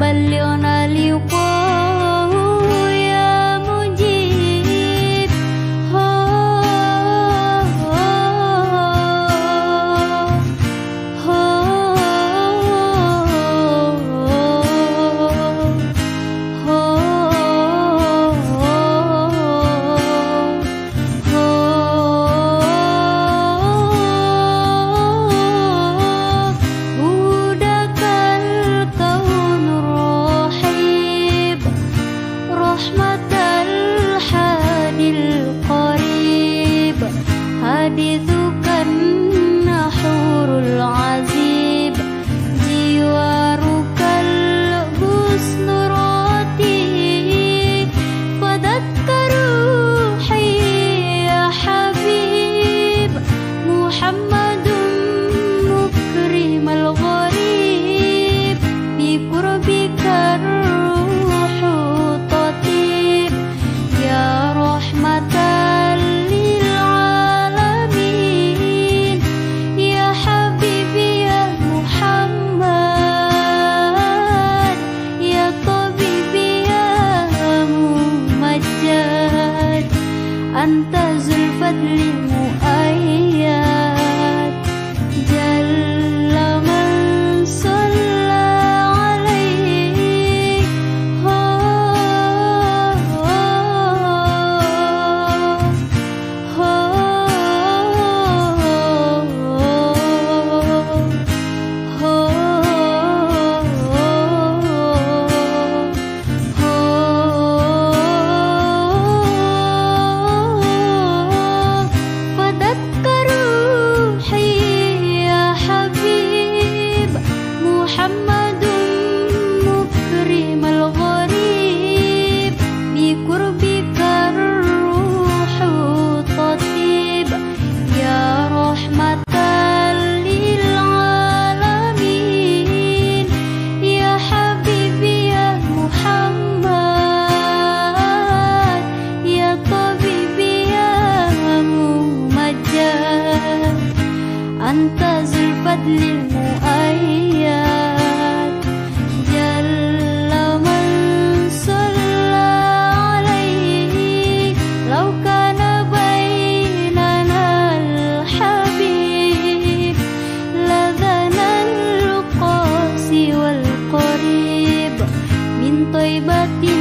balio na liu ko canta محمد مكرم الغريب بقربك الروح تطيب. يا رحمة للعالمين يا حبيبي يا محمد يا طبيبي يا ممجد. أنت ذو الفضل المؤيد. vơi bớt đi